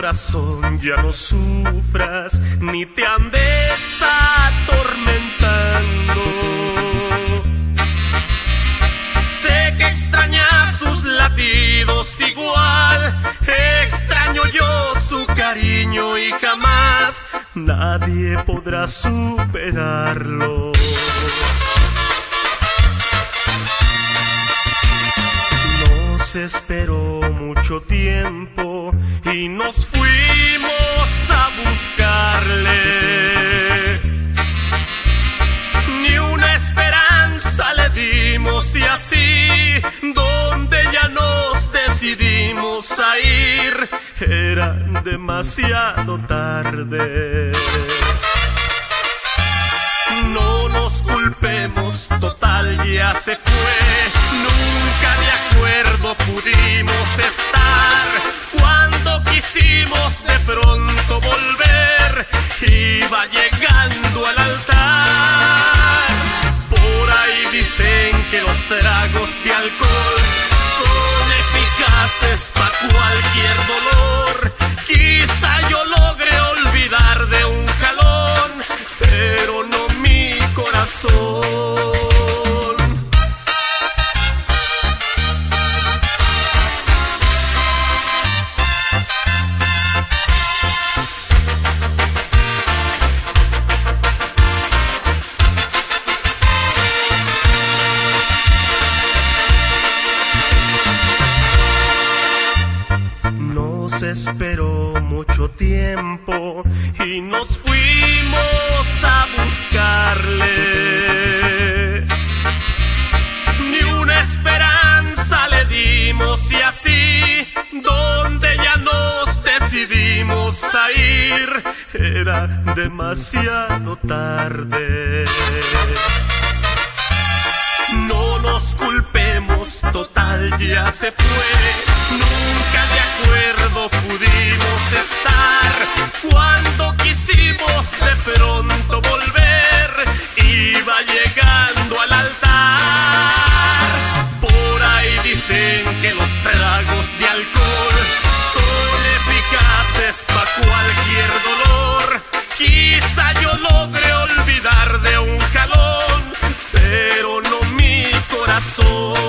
corazón ya no sufras ni te andes atormentando. Sé que extrañas sus latidos igual, extraño yo su cariño y jamás nadie podrá superarlo. Esperó mucho tiempo y nos fuimos a buscarle. Ni una esperanza le dimos y así, donde ya nos decidimos a ir, era demasiado tarde. No nos culpemos, total ya se fue. Nunca de acuerdo pudimos estar. Pronto volver, iba llegando al altar. Por ahí dicen que los tragos de alcohol son eficaces para cualquier esperó mucho tiempo y nos fuimos a buscarle. Ni una esperanza le dimos y así, donde ya nos decidimos a ir, era demasiado tarde. No nos culpemos, total ya se fue. Nunca de acuerdo pudimos estar. Cuando quisimos de pronto volver, iba llegando al altar. Por ahí dicen que los tragos de alcohol son eficaces para cualquier dolor. Quizá yo logre olvidar de un jalón, pero no mi corazón.